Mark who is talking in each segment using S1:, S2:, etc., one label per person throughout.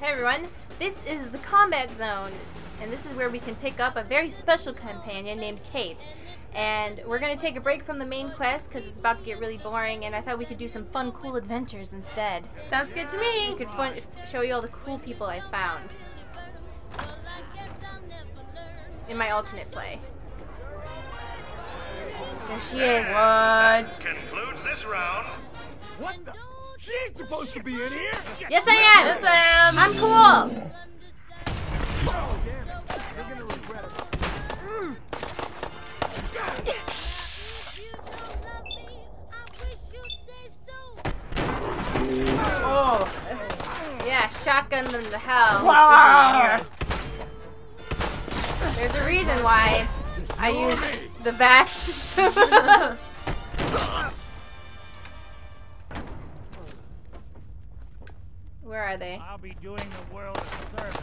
S1: Hey everyone, this is the Combat Zone, and this is where we can pick up a very special companion named Cait. And we're gonna take a break from the main quest because it's about to get really boring, and I thought we could do some fun, cool adventures instead.
S2: Sounds good to me.
S1: We could fun, show you all the cool people I found in my alternate play. There she is.
S2: What?
S3: concludes this round.
S4: What the? She ain't supposed to be in here!
S1: Yes, I am.
S2: Yes, I am.
S1: I'm cool.
S4: Oh, damn it. You're gonna regret it.
S2: Oh.
S1: Yeah, shotgun them to hell.
S2: Wow.
S1: There's a reason why I use the VATS system. Where are they?
S5: I'll be doing the world a service.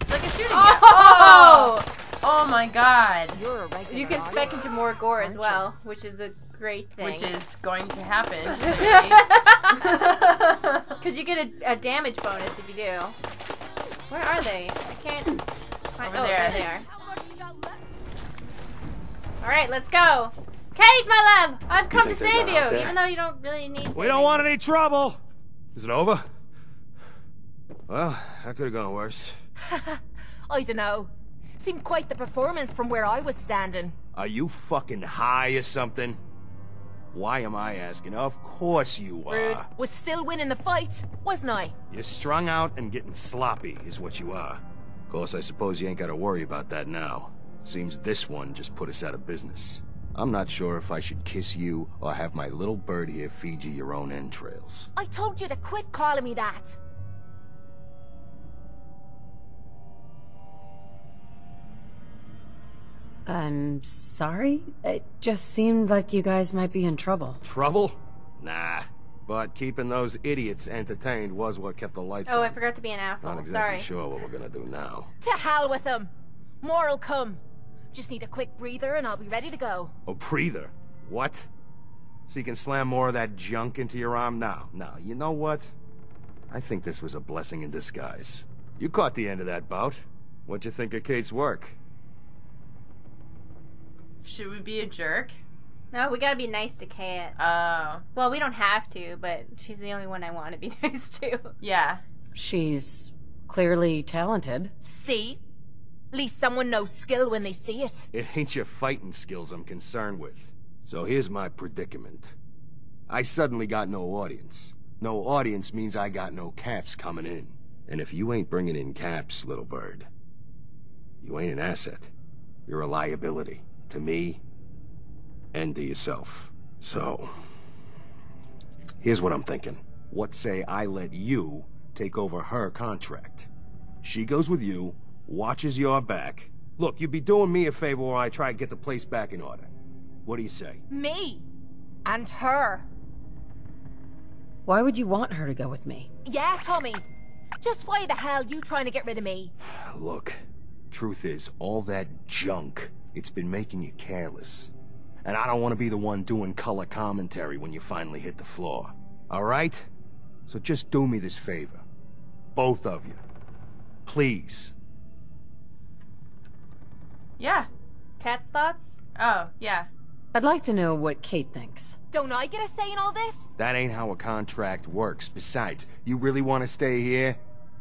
S2: It's like a shooting game.
S1: Oh!
S2: Oh my god.
S6: You're a regular
S1: You can
S6: audience.
S1: spec into more gore as well, which is a great thing.
S2: Which is going to happen.
S1: Because you get a, a damage bonus if you do. Where are they? I can't find.
S2: Over
S1: oh,
S2: there.
S1: there they are. All right, let's go. Cait, my love, I've come to save you, even though you don't really need.
S3: to.
S1: We
S3: don't want any trouble. Is it over? Well, that could have gone worse.
S6: I don't know. Seemed quite the performance from where I was standing.
S3: Are you fucking high or something? Why am I asking? Of course you are.
S1: Rude.
S6: Was still winning the fight, wasn't I?
S3: You're strung out and getting sloppy, is what you are. Of course, I suppose you ain't got to worry about that now. Seems this one just put us out of business. I'm not sure if I should kiss you or have my little bird here feed you your own entrails.
S6: I told you to quit calling me that.
S7: I'm sorry? It just seemed like you guys might be in trouble.
S3: Trouble? Nah. But keeping those idiots entertained was what kept the lights
S1: Oh,
S3: on.
S1: I forgot to be an asshole.
S3: Not exactly
S1: Sorry.
S3: sure what we're gonna do now.
S6: To hell with them. More'll come. Just need a quick breather and I'll be ready to go.
S3: Oh, breather. What? So you can slam more of that junk into your arm now? Now, you know what? I think this was a blessing in disguise. You caught the end of that bout. What'd you think of Cait's work?
S2: Should we be a jerk?
S1: No, we gotta be nice to Cait.
S2: Oh.
S1: Well, we don't have to, but she's the only one I want to be nice to.
S2: Yeah.
S7: She's clearly talented.
S6: See? At least someone knows skill when they see it.
S3: It ain't your fighting skills I'm concerned with. So here's my predicament. I suddenly got no audience. No audience means I got no caps coming in. And if you ain't bringing in caps, little bird, you ain't an asset. You're a liability to me and to yourself. So, here's what I'm thinking. What say I let you take over her contract? She goes with you, watches your back. Look, you'd be doing me a favor while I try to get the place back in order. What do you say?
S6: Me. And her.
S7: Why would you want her to go with me?
S6: Yeah, Tommy. Just why the hell you trying to get rid of me?
S3: Look, truth is, all that junk, it's been making you careless. And I don't want to be the one doing color commentary when you finally hit the floor. All right? So just do me this favor. Both of you. Please.
S2: Yeah.
S1: Cat's thoughts?
S2: Oh, yeah.
S7: I'd like to know what Cait thinks.
S6: Don't I get a say in all this?
S3: That ain't how a contract works. Besides, you really want to stay here?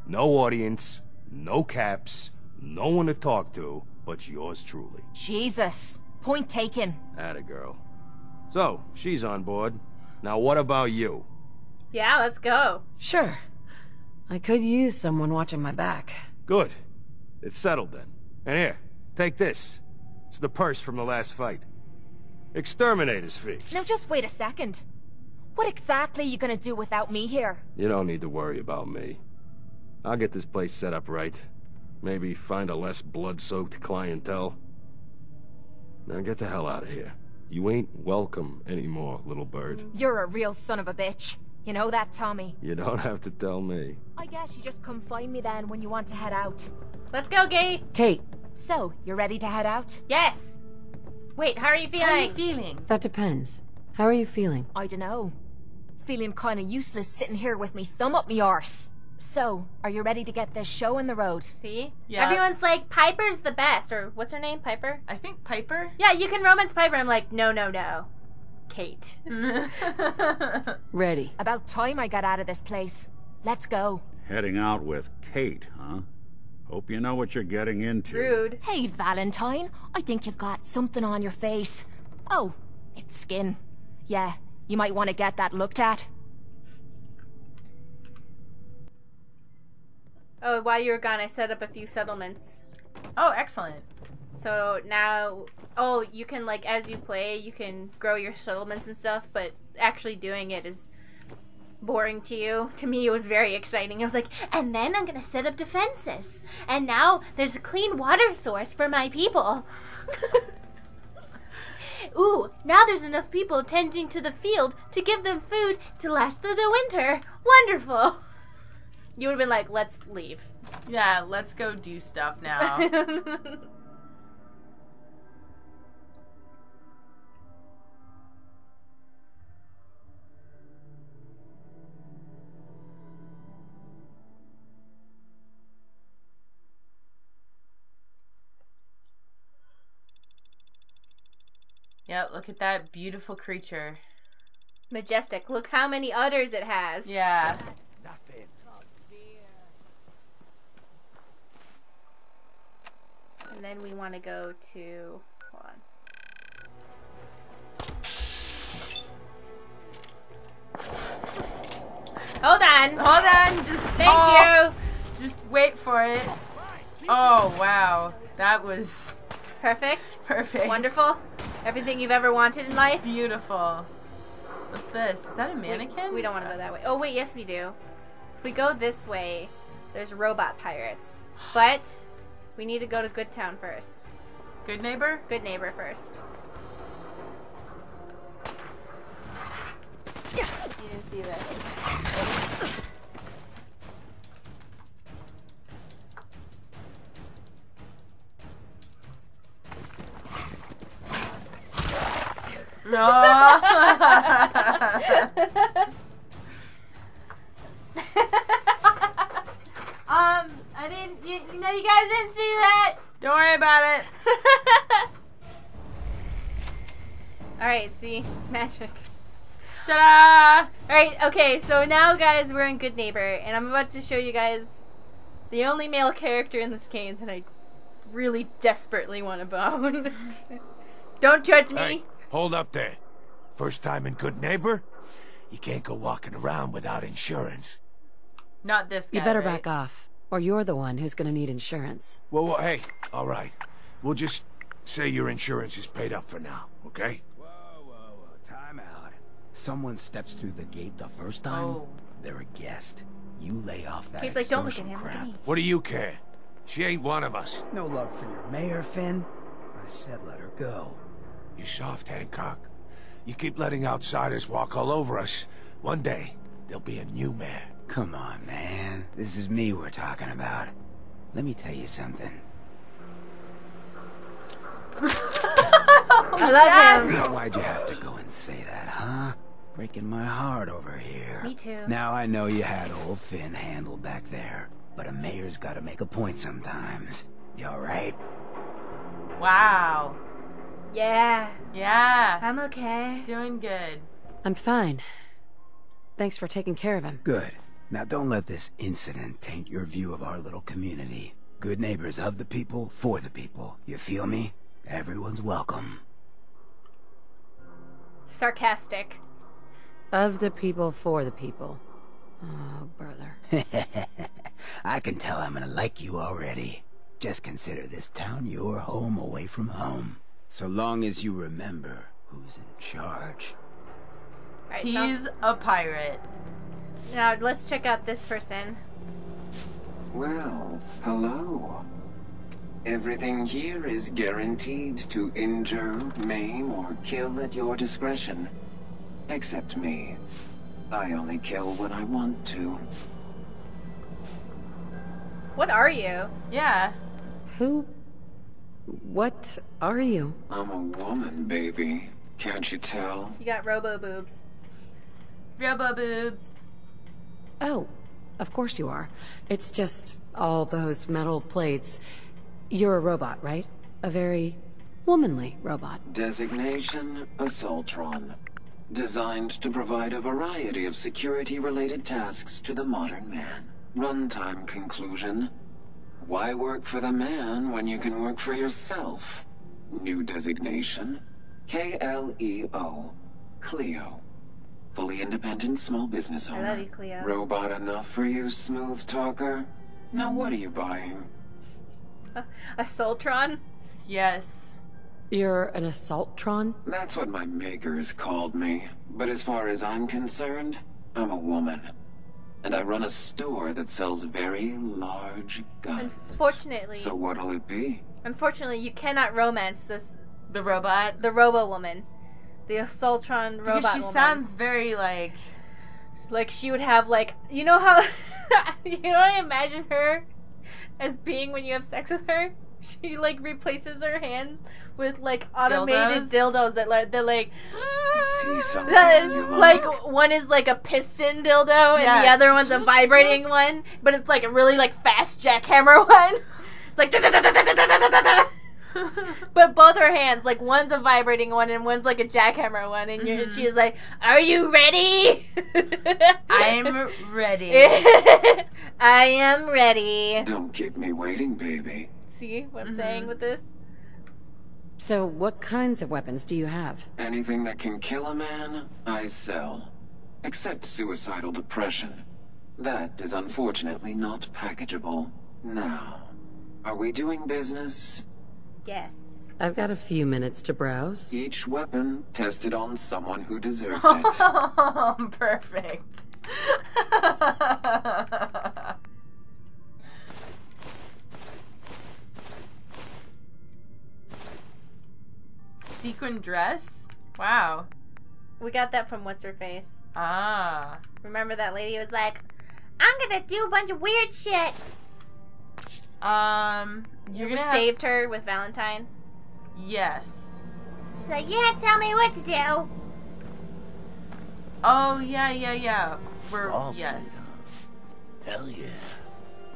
S3: No audience, no caps, no one to talk to, but yours truly.
S6: Jesus. Point taken.
S3: Atta girl. So, she's on board. Now what about you?
S1: Yeah, let's go.
S7: Sure. I could use someone watching my back.
S3: Good. It's settled then. And here, take this. It's the purse from the last fight. Exterminator's fee.
S6: Now just wait a second. What exactly are you gonna do without me here?
S3: You don't need to worry about me. I'll get this place set up right. Maybe find a less blood-soaked clientele. Now get the hell out of here. You ain't welcome anymore, little bird.
S6: You're a real son of a bitch. You know that, Tommy.
S3: You don't have to tell me.
S6: I guess you just come find me then when you want to head out.
S1: Let's go, Gay.
S7: Cait,
S6: So, you're ready to head out?
S1: Yes. Wait, how are you feeling?
S2: How are you feeling?
S7: that depends. How are you feeling?
S6: I dunno. Feeling kinda useless sitting here with me thumb up me arse. So, are you ready to get this show on the road?
S1: See?
S2: Yeah.
S1: Everyone's like, Piper's the best. Or what's her name? Piper?
S2: I think Piper.
S1: Yeah, you can romance Piper. I'm like, no, no, no. Cait.
S7: Ready.
S6: About time I got out of this place. Let's go.
S8: Heading out with Cait, huh? Hope you know what you're getting into.
S1: Rude.
S6: Hey, Valentine. I think you've got something on your face. Oh, it's skin. Yeah, you might want to get that looked at.
S1: Oh, while you were gone, I set up a few settlements.
S2: oh, excellent.
S1: So now, oh, you can like as you play, you can grow your settlements and stuff. But actually doing it is boring to you. To me, it was very exciting. I was like, and then I'm gonna set up defenses, and now there's a clean water source for my people. Ooh, now there's enough people tending to the field to give them food to last through the winter. Wonderful. You would have been like, let's leave.
S2: Yeah, let's go do stuff now. yep, look at that beautiful creature.
S1: Majestic. Look how many udders it has.
S2: Yeah.
S4: Nothing.
S1: And then we want to go to. Hold on. Hold on.
S2: Hold on, just
S1: Thank
S2: oh,
S1: you.
S2: Just wait for it. Oh wow, that was
S1: Perfect.
S2: perfect.
S1: Wonderful. Everything you've ever wanted in life.
S2: Beautiful. What's this? Is that a
S1: We-
S2: mannequin?
S1: We, don't want to go that way. Oh wait, yes we do. If we go this way, there's robot pirates. But we need to go to Good Town first.
S2: Goodneighbor?
S1: Good neighbor first. You didn't see this.
S2: No.
S1: um, I didn't. You, you know, you guys didn't see that.
S2: don't worry about it.
S1: All right, see magic.
S2: Ta-da!
S1: All right, okay. So now, guys, we're in Goodneighbor, and I'm about to show you guys the only male character in this game that I really desperately want to bone. Don't judge me.
S9: Hey, hold up there. First time in Goodneighbor? You can't go walking around without insurance.
S2: Not this guy.
S7: You better
S2: right?
S7: back off, or you're the one who's gonna need insurance.
S9: Well, well, hey, all right. We'll just say your insurance is paid up for now, okay?
S10: Whoa, whoa, whoa. Time out. Someone steps through the gate the first time,
S2: Oh.
S10: they're a guest. You lay off that
S1: Cait's like, don't look at
S10: extortion
S1: him. Look at
S10: crap.
S1: me.
S9: What do you care? She ain't one of us.
S10: No love for your mayor, Finn. I said let her go.
S9: You soft, Hancock. You keep letting outsiders walk all over us. One day, there'll be a new mayor.
S10: Come on, man. This is me we're talking about. Let me tell you something.
S1: I love him.
S10: Why'd you have to go and say that, huh? Breaking my heart over here.
S1: Me too.
S10: Now I know you had old Finn handled back there, but a mayor's gotta make a point sometimes. You alright?
S2: Wow.
S1: Yeah,
S2: Yeah.
S1: I'm okay.
S2: Doing good.
S7: I'm fine. Thanks for taking care of him.
S10: Good. Now don't let this incident taint your view of our little community. Good neighbors of the people, for the people. You feel me? Everyone's welcome.
S1: Sarcastic.
S7: Of the people, for the people. Oh, brother.
S10: I can tell I'm gonna like you already. Just consider this town your home away from home. So long as you remember who's in charge.
S1: All right,
S2: He's a pirate.
S1: now let's check out this person.
S11: Well, hello. Everything here is guaranteed to injure, maim, or kill at your discretion. Except me. I only kill when I want to.
S1: What are you?
S2: Yeah.
S7: Who? What are you?
S11: I'm a woman, baby. Can't you tell?
S1: You got robo boobs.
S2: Robo boobs.
S7: Oh, of course you are. It's just all those metal plates. You're a robot, right? A very womanly robot.
S11: Designation Assaultron. Designed to provide a variety of security-related tasks to the modern man. Runtime conclusion. Why work for the man when you can work for yourself? New designation. K-L-E-O. Kleo. Fully independent small business owner.
S1: I
S11: owner.
S1: love you, Kleo.
S11: Robot enough for you, smooth talker? Now what are you buying?
S1: A Soltron?
S2: Yes.
S7: You're an Assaultron?
S11: That's what my makers called me. But as far as I'm concerned, I'm a woman. And I run a store that sells very large guns.
S1: Unfortunately,
S11: So what'll it be?
S1: unfortunately, you cannot romance this
S2: The robot.
S1: the Robo Woman, the Assaultron robot
S2: Because she
S1: woman.
S2: sounds very like.
S1: like she would have like you know how you know what I imagine her as being when you have sex with her. She like replaces her hands with like automated
S2: Dildos?
S1: dildos, that like they're like
S11: See something
S1: that,
S11: you
S1: like one is like a piston dildo and the other one's a vibrating one, but it's like a really like fast jackhammer one. It's like but both her hands, like one's a vibrating one and one's like a jackhammer one, and you're,
S2: Mhm.
S1: she's like, "Are you ready?"
S2: I'm ready.
S1: I am ready.
S11: Don't keep me waiting, baby.
S1: See what I'm
S2: Mhm.
S1: saying with this?
S7: So, what kinds of weapons do you have?
S11: Anything that can kill a man, I sell. Except suicidal depression. That is unfortunately not packageable. Now, are we doing business?
S1: Yes.
S7: I've got a few minutes to browse.
S11: Each weapon tested on someone who deserved it.
S2: Oh, perfect. Sequin dress? Wow.
S1: We got that from what's her face.
S2: Ah.
S1: Remember that lady was like, "I'm gonna do a bunch of weird shit."
S2: Um,
S1: You
S2: you're gonna have-
S1: saved her with Valentine.
S2: Yes.
S1: She's like, "Yeah, tell me what to do."
S2: Oh yeah, yeah, yeah. We're
S10: Fancy
S2: yes.
S10: Hell yeah.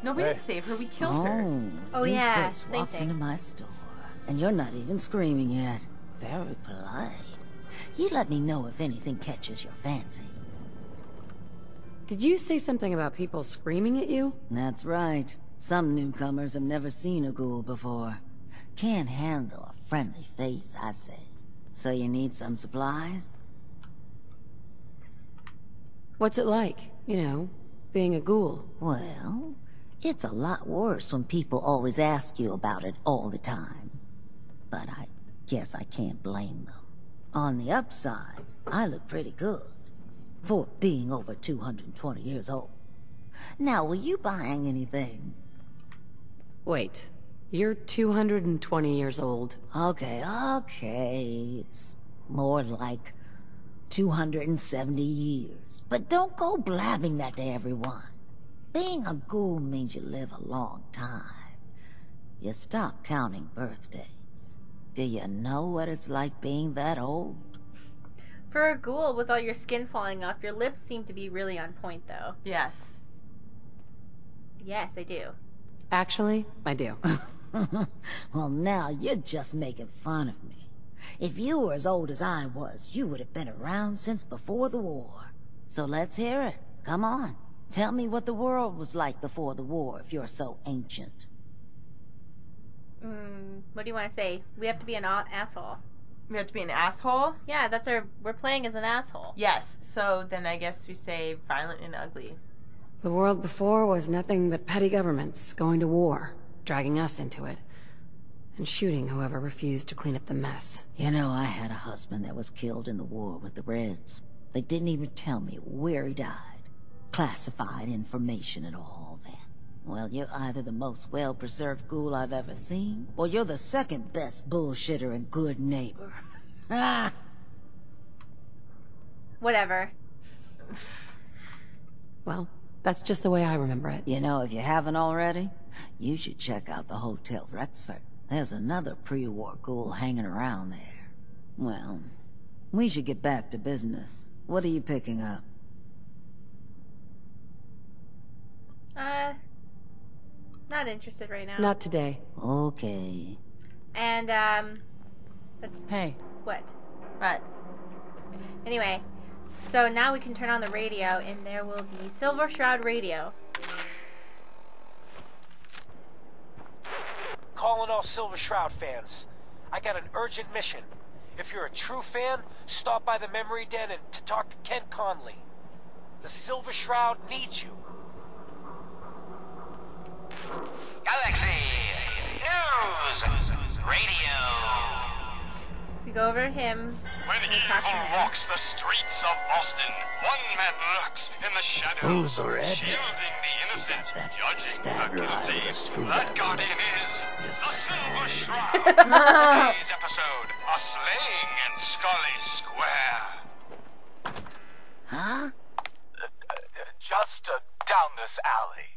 S2: No, we
S5: Hey.
S2: didn't save her. We killed her.
S1: Oh,
S12: new
S1: yeah,
S12: face
S1: same
S12: walks
S1: thing.
S12: into my store, and you're not even screaming yet. Very polite. You let me know if anything catches your fancy.
S7: Did you say something about people screaming at you?
S12: That's right. Some newcomers have never seen a ghoul before. Can't handle a friendly face, I say. So you need some supplies?
S7: What's it like, you know, being a ghoul?
S12: Well, it's a lot worse when people always ask you about it all the time. Guess I can't blame them. On the upside, I look pretty good. For being over 220 years old. Now, were you buying anything?
S7: Wait, you're 220 years old.
S12: Okay, okay. It's more like 270 years. But don't go blabbing that to everyone. Being a ghoul means you live a long time. You stop counting birthdays. Do you know what it's like being that old?
S1: For a ghoul with all your skin falling off, your lips seem to be really on point, though.
S2: Yes.
S1: Yes, I do.
S7: Actually, I do.
S12: well, now you're just making fun of me. If you were as old as I was, you would have been around since before the war. So let's hear it. Come on. Tell me what the world was like before the war if you're so ancient.
S1: Mm, what do you want to say? We have to be an a- asshole.
S2: We have to be an asshole.
S1: Yeah, that's our. We're playing as an asshole.
S2: Yes. So then I guess we say violent and ugly.
S7: The world before was nothing but petty governments going to war, dragging us into it, and shooting whoever refused to clean up the mess.
S12: You know, I had a husband that was killed in the war with the Reds. They didn't even tell me where he died. Classified information and all that. Well, you're either the most well-preserved ghoul I've ever seen, or you're the second best bullshitter and Goodneighbor. Ah!
S1: Whatever.
S7: Well, that's just the way I remember it.
S12: You know, if you haven't already, you should check out the Hotel Rexford. There's another pre-war ghoul hanging around there. Well, we should get back to business. What are you picking up?
S1: Uh, not interested right now.
S7: Not today.
S12: Okay.
S1: And um,
S2: Hey.
S1: what?
S2: What?
S1: Anyway, so now we can turn on the radio, and there will be Silver Shroud Radio.
S13: Calling all Silver Shroud fans. I got an urgent mission. If you're a true fan, stop by the Memory Den and to talk to Kent Connolly. The Silver Shroud needs you.
S14: Galaxy News Radio.
S1: We go over him.
S14: When
S1: and we talk to
S14: evil
S1: him.
S14: walks the streets of Boston, one man lurks in the shadows,
S9: Who's the redhead?
S14: shielding the innocent, judging the guilty.
S9: with a screwdriver.
S14: That guardian is the Silver Shroud. Today's episode: a slaying in Scollay Square.
S12: Huh?
S13: Just uh, down this alley.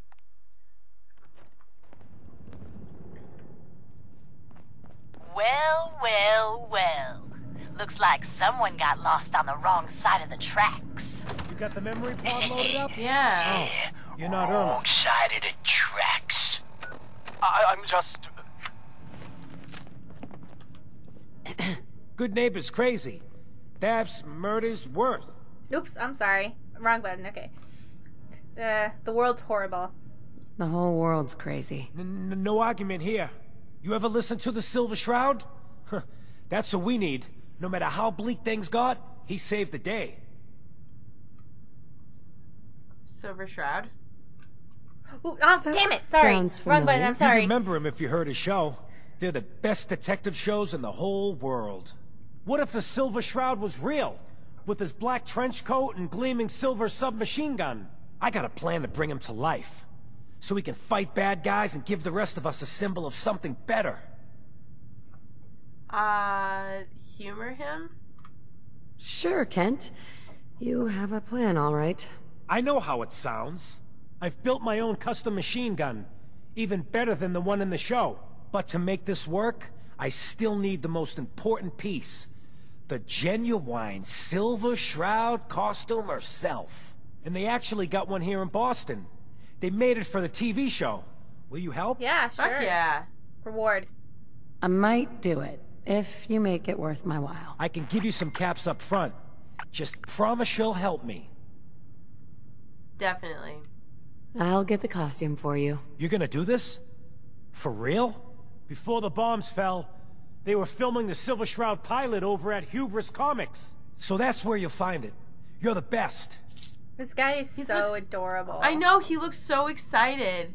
S15: Well, well, well. Looks like someone got lost on the wrong side of the tracks.
S13: You got the memory pod loaded up?
S2: Yeah.
S13: You're not Irma.
S14: Wrong side of the tracks. I, I'm just.
S13: Goodneighbor's crazy. Thefts, murders, worth.
S1: Oops, I'm sorry. Wrong button. Okay. Uh, the world's horrible.
S7: The whole world's crazy.
S13: N- n- no argument here. You ever listen to the Silver Shroud? That's what we need. No matter how bleak things got, he saved the day.
S2: Silver Shroud.
S1: Ooh, oh, damn it! Sorry.
S7: sounds
S1: Wrong button. I'm sorry.
S13: You'd remember him if you heard his show. They're the best detective shows in the whole world. What if the Silver Shroud was real? With his black trench coat and gleaming silver submachine gun? I got a plan to bring him to life. So he can fight bad guys and give the rest of us a symbol of something better.
S2: Uh, humor him?
S7: Sure, Kent. You have a plan, all right.
S13: I know how it sounds. I've built my own custom machine gun. Even better than the one in the show. But to make this work, I still need the most important piece. The genuine Silver Shroud costume herself. And they actually got one here in Boston. They made it for the TV show. Will you help?
S1: Yeah, sure.
S2: Fuck yeah.
S1: Reward.
S7: I might do it, if you make it worth my while.
S13: I can give you some caps up front. Just promise you'll help me.
S2: Definitely.
S7: I'll get the costume for you.
S13: You're gonna do this? For real? Before the bombs fell, they were filming the Silver Shroud pilot over at Hubris Comics. So that's where you'll find it. You're the best.
S1: This guy is
S2: He
S1: so
S2: looks-
S1: adorable.
S2: I know, he looks so excited.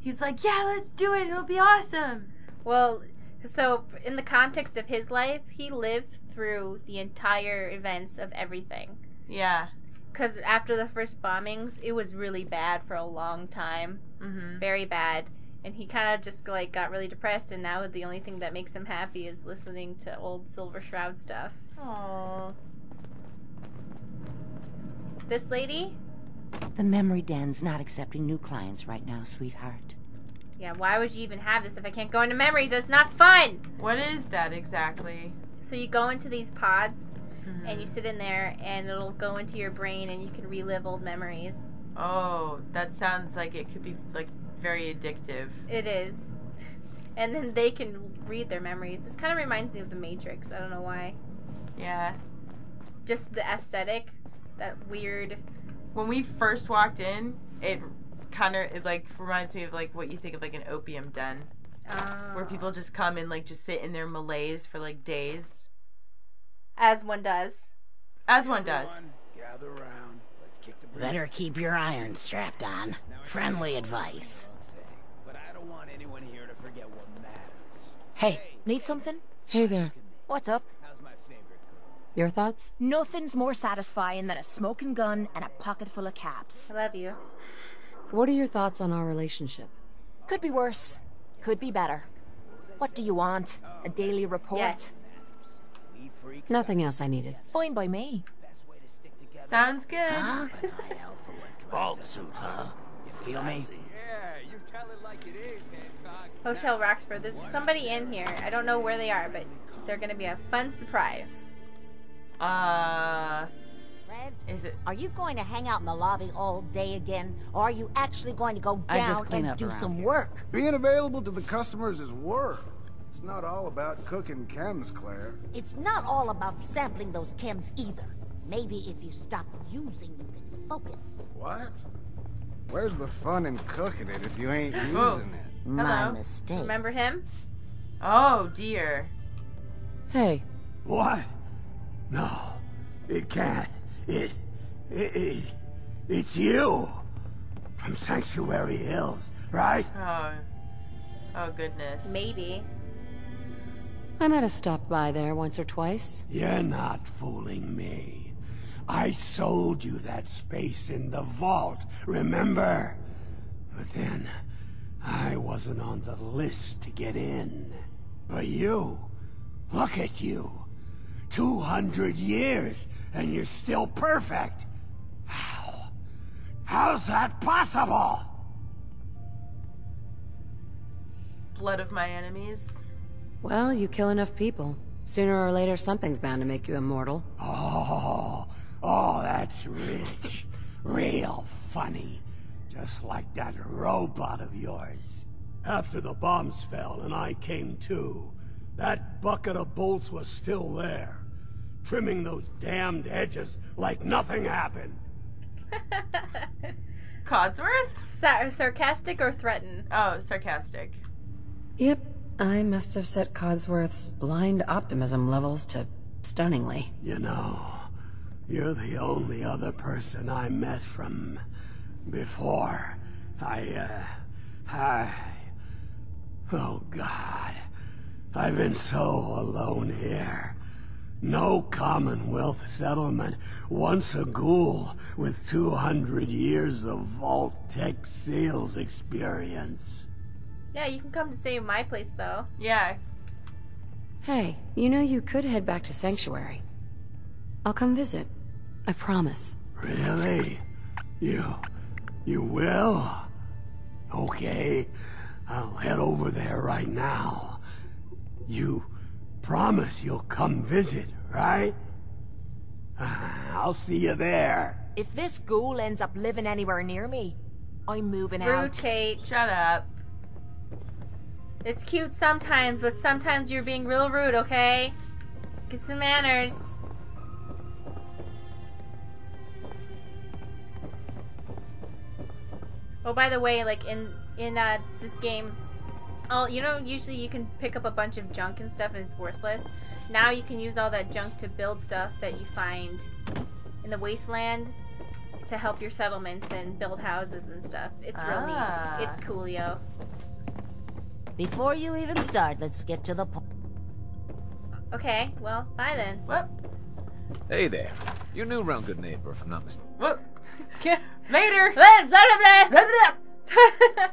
S2: He's like, yeah, let's do it. It'll be awesome.
S1: Well, so in the context of his life, he lived through the entire events of everything.
S2: Yeah.
S1: Because after the first bombings, it was really bad for a long time.
S2: Mm-hmm.
S1: Very bad. And he kind of just like got really depressed, and now the only thing that makes him happy is listening to old Silver Shroud stuff.
S2: Aww.
S1: This lady?
S15: The memory den's not accepting new clients right now, sweetheart.
S1: Yeah, why would you even have this if I can't go into memories? That's not fun!
S2: What is that exactly?
S1: So you go into these pods,
S2: Mm-hmm.
S1: and you sit in there, and it'll go into your brain, and you can relive old memories.
S2: Oh, that sounds like it could be like very addictive.
S1: It is. And then they can read their memories. This kind of reminds me of The Matrix. I don't know why.
S2: Yeah.
S1: Just the aesthetic, that weird.
S2: When we first walked in, it kind of it like reminds me of like what you think of like an opium den, where people oh. just come and like just sit in their malaise for like days,
S1: As one does.
S2: as one does.
S9: Gather around. Let's kick the
S12: Better keep your iron strapped on. Friendly advice.
S10: But I don't want anyone here to forget what matters.
S6: Hey, need something?
S7: Hey there.
S6: What's up?
S10: How's my favorite girl?
S7: Your thoughts?
S6: Nothing's more satisfying than a smoking gun and a pocket full of caps.
S1: I love you.
S7: What are your thoughts on our relationship?
S6: Could be worse. Could be better. What do you want? A daily report?
S1: Yes.
S7: Nothing else I needed.
S6: Fine by me.
S2: Sounds good.
S12: Huh?
S10: Bald suit, huh? You feel me?
S4: Yeah, you tell it like it is, Hancock.
S1: Hotel Rexford. There's somebody in here. I don't know where they are, but they're gonna be a fun surprise.
S2: Uh,
S12: Fred,
S2: Is it?
S12: are you going to hang out in the lobby all day again, or are you actually going to go
S7: I
S12: down
S7: just clean
S12: and
S7: up
S12: do some
S7: here.
S12: work?
S4: Being available to the customers is work. It's not all about cooking chems, Claire.
S12: It's not all about sampling those chems either. Maybe if you stop using, you can focus.
S4: What? Where's the fun in cooking it if you ain't using
S2: Whoa.
S4: it?
S12: My
S2: Hello.
S12: mistake.
S1: Remember him?
S2: Oh dear.
S7: Hey,
S9: What? No, it can't. It, it, it, it's you from Sanctuary Hills, right?
S2: Oh. Oh goodness.
S1: Maybe.
S7: I might have stopped by there once or twice.
S9: You're not fooling me. I sold you that space in the vault, remember? But then, I wasn't on the list to get in. But you, look at you. 200 years, and you're still perfect. How? How's that possible?
S2: Blood of my enemies.
S7: Well, you kill enough people. Sooner or later, something's bound to make you immortal.
S9: Oh, oh, that's rich. Real funny. Just like that robot of yours. After the bombs fell and I came to, that bucket of bolts was still there. Trimming those damned edges like nothing happened.
S2: Codsworth?
S1: Sa- sarcastic or threaten?
S2: Oh, sarcastic.
S7: Yep, I must have set Codsworth's blind optimism levels to stunningly.
S9: You know, you're the only other person I met from before. I, uh, I. Oh, God. I've been so alone here. No Commonwealth settlement, once a ghoul with 200 years of Vault Tech sales experience.
S1: Yeah, you can come to stay in my place though.
S2: Yeah.
S7: Hey, you know you could head back to Sanctuary. I'll come visit. I promise.
S9: Really? You... you will? Okay, I'll head over there right now. You promise you'll come visit, right? I'll see you there.
S6: If this ghoul ends up living anywhere near me, I'm moving
S1: Rude,
S6: out.
S1: Cait.
S2: Shut up.
S1: It's cute sometimes, but sometimes you're being real rude, okay? Get some manners. Oh, by the way, like in in uh, this game, oh, you know, usually you can pick up a bunch of junk and stuff and it's worthless. Now you can use all that junk to build stuff that you find in the wasteland to help your settlements and build houses and stuff. It's real
S2: Ah.
S1: neat. It's coolio.
S12: Before you even start, let's get to the point.
S1: Okay, well, bye then.
S2: Whoop.
S16: Hey there. You're new around Goodneighbor, if I'm not mistaken.
S2: Whoop. Later.
S1: Blah, blah, blah, blah.